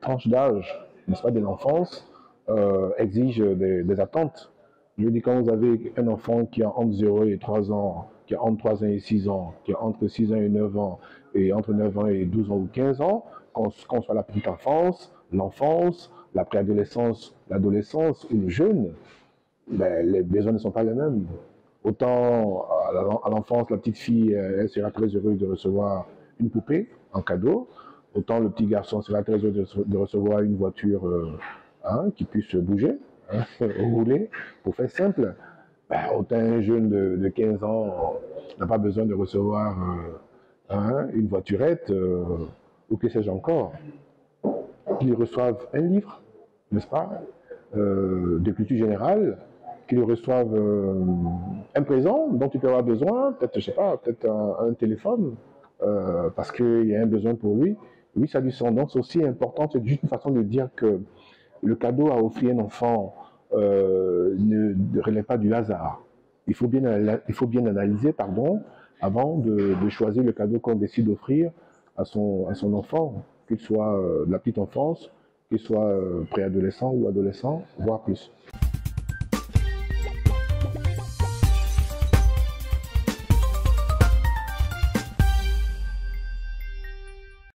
tranche d'âge, n'est-ce pas, de l'enfance, euh, exige des, attentes. Je dis, quand vous avez un enfant qui a entre 0 et 3 ans, qui a entre 3 ans et 6 ans, qui a entre 6 ans et 9 ans, et entre 9 ans et 12 ans ou 15 ans, qu'on qu soit la petite enfance, l'enfance, la préadolescence, l'adolescence ou le jeune, ben, les besoins ne sont pas les mêmes. Autant à l'enfance, la petite fille, sera très heureuse de recevoir une poupée en cadeau, autant le petit garçon sera très heureux de recevoir une voiture euh, hein, qui puisse bouger, hein, rouler, pour faire simple. Ben, autant un jeune de, de 15 ans n'a pas besoin de recevoir euh, hein, une voiturette euh, ou que sais-je encore. Qu'ils reçoivent un livre, n'est-ce pas, de culture générale, qu'ils reçoivent euh, un présent dont tu peux avoir besoin, peut-être, je sais pas, peut-être un, téléphone, parce qu'il y a un besoin pour lui. Oui, ça a du sens. Donc, c'est aussi important, c'est juste une façon de dire que le cadeau à offrir un enfant euh, ne, relève pas du hasard. Il faut bien, il faut bien analyser, pardon, avant de, choisir le cadeau qu'on décide d'offrir à son, à son enfant, qu'il soit euh, la petite enfance, qu'il soit euh, préadolescent ou adolescent, voire plus.